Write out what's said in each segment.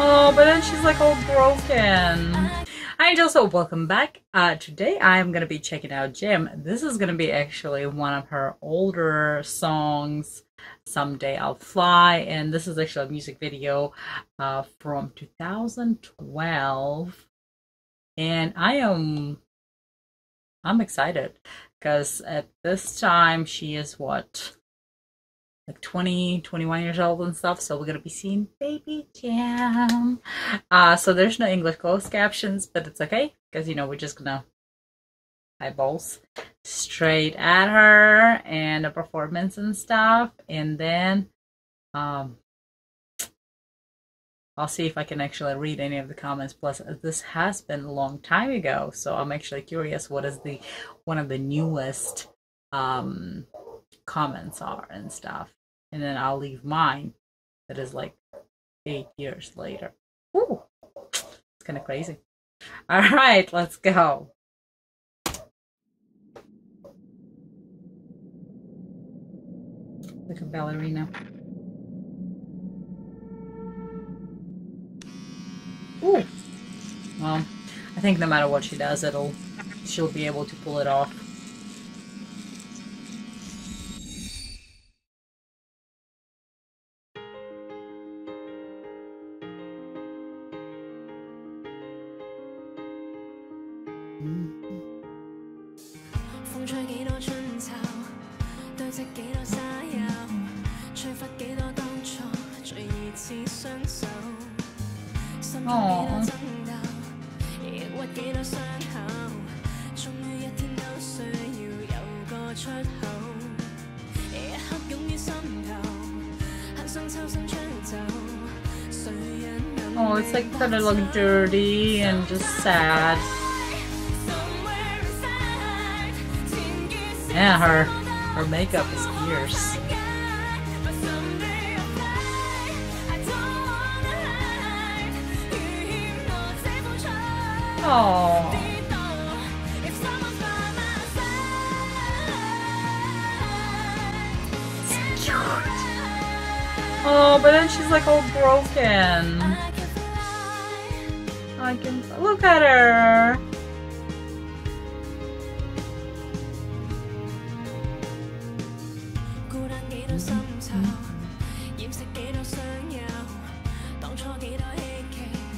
Oh, but then she's like all broken. Hi Angel, so welcome back. Uh, today I am going to be checking out Jim. This is going to be actually one of her older songs, Someday I'll Fly, and this is actually a music video uh, from 2012. And I am, I'm excited because at this time she is what, like 20, 21 years old and stuff. So we're going to be seeing Baby Jam. Uh, so there's no English closed captions, but it's okay because, you know, we're just going to eyeballs straight at her and the performance and stuff. And then um, I'll see if I can actually read any of the comments. Plus, this has been a long time ago, so I'm actually curious what is the one of the newest um, comments are and stuff and then I'll leave mine that is like eight years later. Ooh, it's kind of crazy. All right, let's go. Like a ballerina. Ooh. Well, I think no matter what she does, it'll she'll be able to pull it off. Oh, it's like kind of look dirty and just sad. Yeah, her her makeup is fierce. Oh. Oh, but then she's like all broken. I can look at her.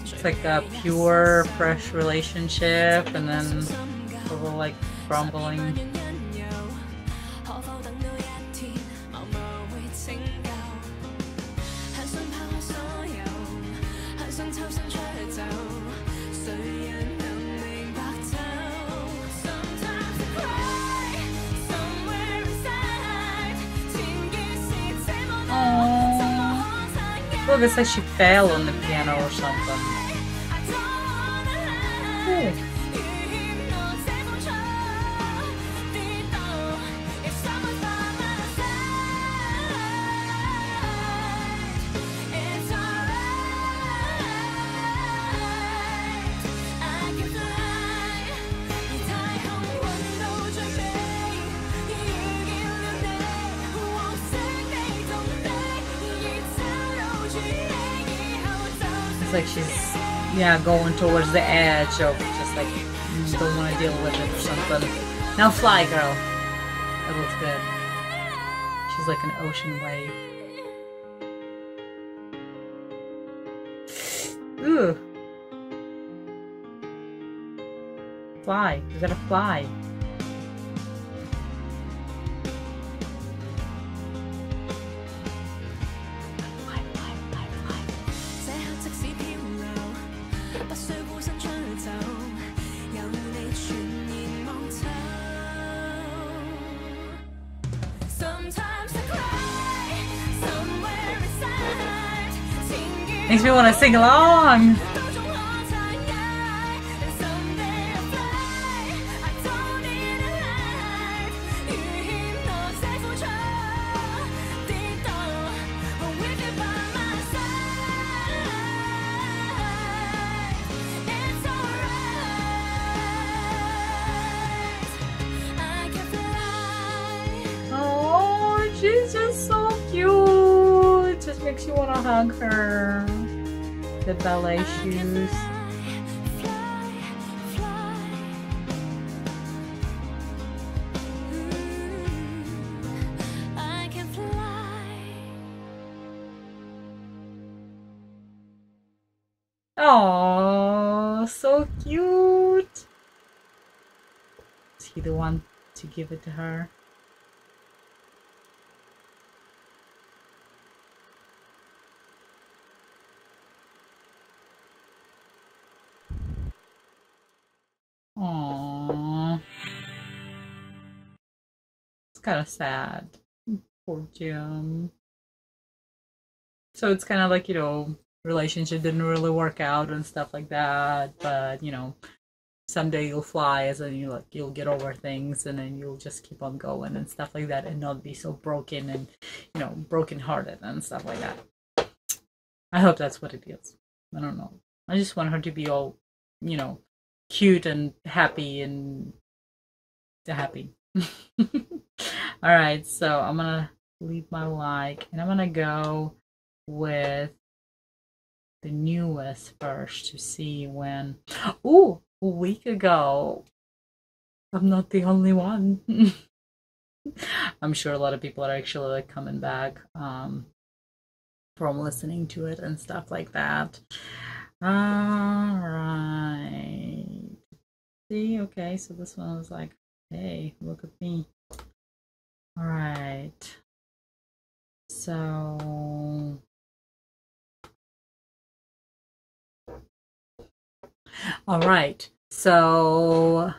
It's like a pure, fresh relationship, and then a little like crumbling. Look, it's like she fell on the piano or something. Ooh. Like she's, yeah, going towards the edge of just like, don't want to deal with it or something. Now fly, girl. That looks good. She's like an ocean wave. Ooh. Fly. You gotta fly. Makes me want to sing along. Oh, she's just so cute. Just makes you want to hug her. The ballet shoes. Oh, so cute. Is he the one to give it to her? Kind of sad. Poor Jim. So it's kind of like, you know, relationship didn't really work out and stuff like that, but, you know, someday you'll fly as and you like you'll get over things and then you'll just keep on going and stuff like that and not be so broken and you know broken hearted and stuff like that i hope that's what it is i don't know i just want her to be all you know cute and happy and happy. All right, so I'm gonna leave my like and I'm gonna go with the newest first to see when. Oh, a week ago. I'm not the only one. I'm sure a lot of people are actually like coming back um, from listening to it and stuff like that. All right. See, okay, so this one was like, hey, look at me. All right. So All right. So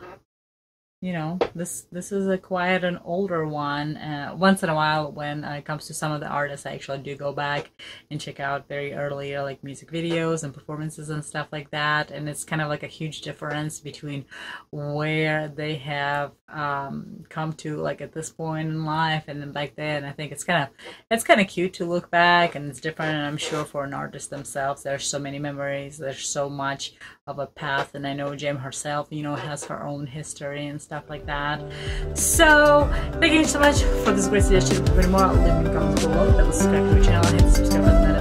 you know this this is a quite an older one uh, once in a while when it comes to some of the artists i actually do go back and check out very early like music videos and performances and stuff like that. And it's kind of like a huge difference between where they have um, come to like at this point in life and then back then. I think it's kind of it's kind of cute to look back and it's different and i'm sure for an artist themselves. There's so many memories there's so much of a path. And i know G.E.M. herself you know has her own history and stuff stuff like that. So thank you so much for this great suggestion. For more, leave me comments below. That was subscribe to my channel, and subscribe button.